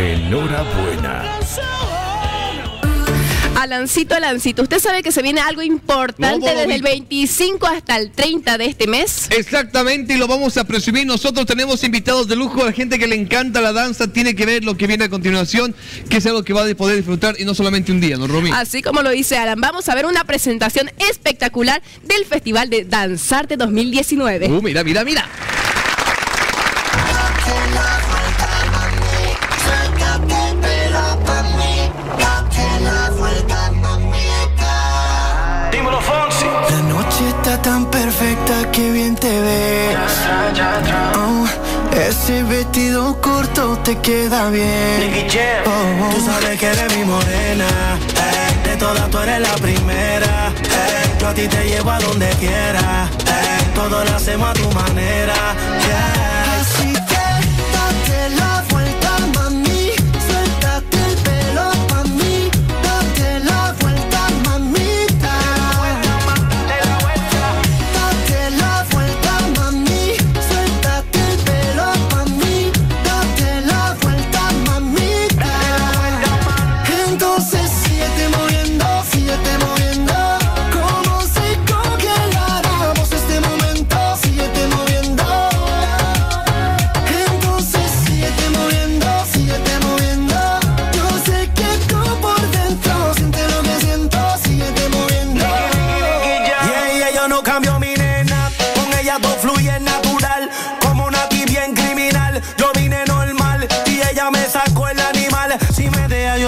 Enhorabuena. Alancito, Alancito, ¿usted sabe que se viene algo importante No, desde el vi- 25 hasta el 30 de este mes? Exactamente, y lo vamos a presumir. Nosotros tenemos invitados de lujo, la gente que le encanta la danza, tiene que ver lo que viene a continuación, que es algo que va a poder disfrutar y no solamente un día, ¿no, Romy? Así como lo dice Alan, vamos a ver una presentación espectacular del Festival de Danzarte 2019. Uh, mira, mira, mira. Tan perfecta que bien te ves. Oh, ese vestido corto te queda bien. Oh, oh. Tú sabes que eres mi morena, eh, de todas tú eres la primera. eh, yo a ti te llevo a donde quiera, eh, todo lo hacemos a tu manera. yeah.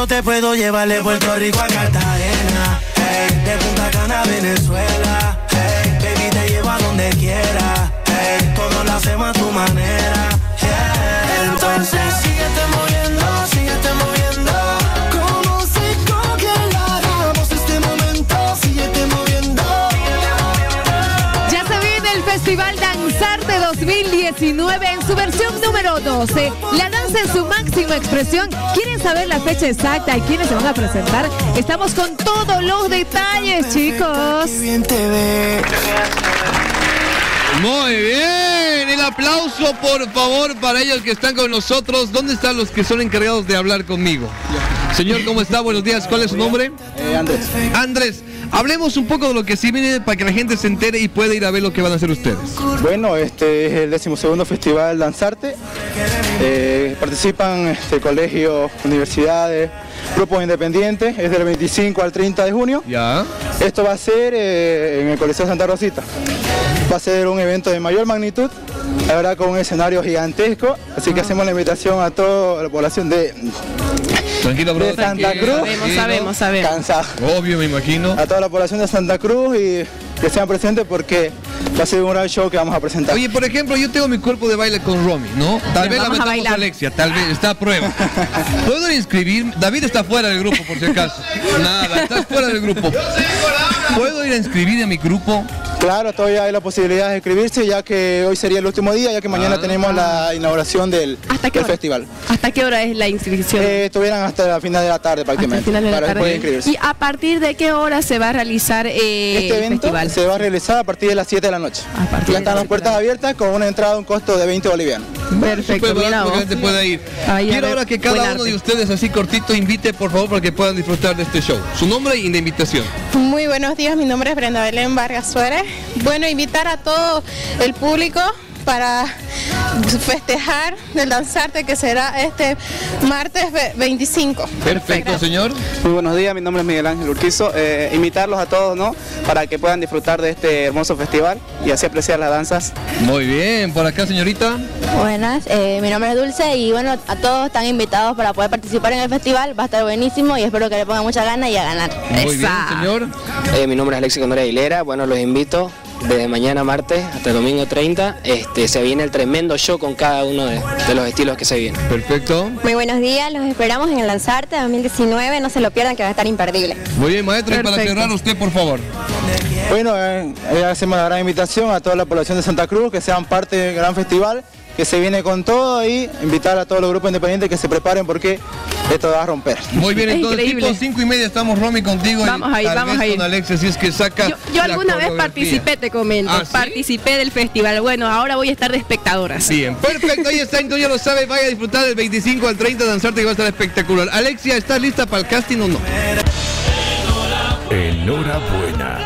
Yo te puedo llevar de Puerto Rico a Cartagena. Hey, de Punta Cana a Venezuela. Hey, baby, te llevo a donde quiera. Hey, todo lo hacemos 2019 en su versión número 12. La danza en su máxima expresión. ¿Quieren saber la fecha exacta y quiénes se van a presentar? Estamos con todos los detalles, chicos. Muy bien, aplauso por favor para ellos que están con nosotros. ¿Dónde están los que son encargados de hablar conmigo? Señor, ¿cómo está? Buenos días, ¿cuál es su nombre? Andrés. Andrés, hablemos un poco de lo que sí viene para que la gente se entere y pueda ir a ver lo que van a hacer ustedes. Bueno, este es el decimosegundo Festival Danzarte. Eh, participan este, colegios, universidades, grupos independientes. Es del 25 al 30 de junio. Ya. Esto va a ser eh, en el Coliseo Santa Rosita. Va a ser un evento de mayor magnitud, la verdad con un escenario gigantesco. Así que hacemos la invitación a toda la población de, Tranquilo, bro. de Santa tranquilo, Cruz. Sabemos, sabemos, sabemos. Cansado. Obvio, me imagino. A toda la población de Santa Cruz y que sean presentes porque va a ser un gran show que vamos a presentar. Oye, por ejemplo, yo tengo mi cuerpo de baile con Romy, ¿no? Tal vez la vamos a metamos a, bailar. Alexia, tal vez está a prueba. ¿Puedo ir a inscribir? David está fuera del grupo, por si acaso. Nada, estás fuera del grupo. ¿Puedo ir a inscribir a mi grupo? Claro, todavía hay la posibilidad de inscribirse ya que hoy sería el último día, ya que mañana Ah. tenemos la inauguración del, ¿Hasta qué del hora? festival. ¿Hasta qué hora es la inscripción? Eh, estuvieran hasta la final de la tarde prácticamente. final de la para tarde. poder inscribirse. ¿Y a partir de qué hora se va a realizar eh, Este el evento festival? se va a realizar a partir de las 7 de la noche. A Ya están las las puertas abiertas con una entrada a un costo de 20 bolivianos. Perfecto, mira vos. la gente pueda ir. Quiero ahora que cada uno arte. de ustedes así cortito invite por favor para que puedan disfrutar de este show. Su nombre y de invitación. Muy buenos días, mi nombre es Brenda Belén Vargas Suárez. Bueno, invitar a todo el público para festejar el danzarte que será este martes ve- 25. Perfecto, señor. Muy buenos días, mi nombre es Miguel Ángel Urquizo. Eh, invitarlos a todos, ¿no? Para que puedan disfrutar de este hermoso festival y así apreciar las danzas. Muy bien, por acá, señorita. Buenas, eh, mi nombre es Dulce y bueno, a todos están invitados para poder participar en el festival. Va a estar buenísimo y espero que le pongan mucha gana y a ganar. Muy bien, señor. Eh, mi nombre es Alexis Condora Aguilera, bueno, los invito desde mañana martes hasta el domingo 30. Este, se viene el tremendo show con cada uno de, de los estilos que se vienen. Perfecto. Muy buenos días, los esperamos en el Lanzarte 2019, no se lo pierdan que va a estar imperdible. Muy bien, maestro, y para cerrar usted, por favor. Bueno, eh, eh, hacemos la gran invitación a toda la población de Santa Cruz que sean parte del gran festival que se viene con todo y invitar a todos los grupos independientes que se preparen porque esto va a romper. Muy bien, Es entonces increíble. tipo 5 y media estamos Romy contigo. y Vamos a ir, vamos a ir. Con Alexia, si es que saca. Yo, alguna vez participé, te comento. ¿Ah, sí? Participé del festival. Bueno, ahora voy a estar de espectadora. sí. Bien, perfecto, ahí está, entonces ya lo sabe, vaya a disfrutar del 25 al 30 danzarte que va a estar espectacular. Alexia, ¿estás lista para el casting o no? Enhorabuena.